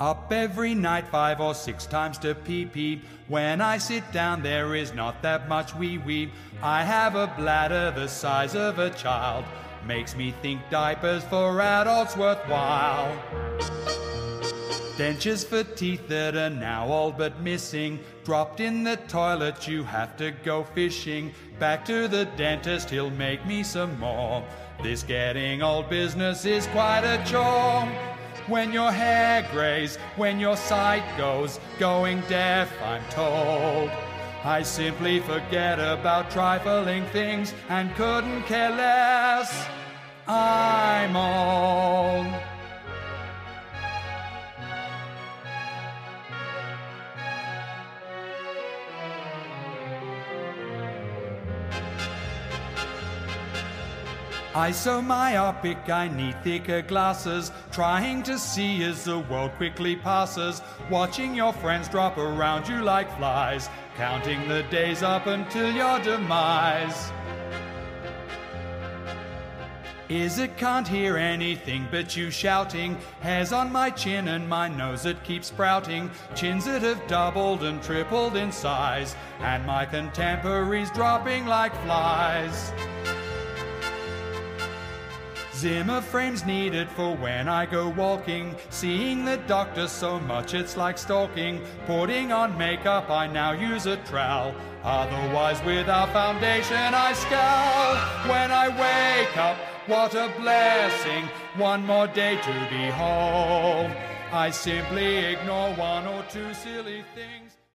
Up every night, five or six times to pee pee. When I sit down, there is not that much wee wee. I have a bladder the size of a child, makes me think diapers for adults worthwhile. Dentures for teeth that are now all but missing. Dropped in the toilet, you have to go fishing. Back to the dentist, he'll make me some more. This getting old business is quite a chore. When your hair grays, when your sight goes, going deaf, I'm told. I simply forget about trifling things and couldn't care less. I'm old. I so myopic, I need thicker glasses, trying to see as the world quickly passes, watching your friends drop around you like flies, counting the days up until your demise. Is it can't hear anything but you shouting? Hairs on my chin and my nose that keeps sprouting. Chins that have doubled and tripled in size. And my contemporaries dropping like flies. Zimmer frames needed for when I go walking. Seeing the doctor so much it's like stalking. Putting on makeup, I now use a trowel. Otherwise, without foundation, I scowl. When I wake up, what a blessing. One more day to behold. I simply ignore one or two silly things.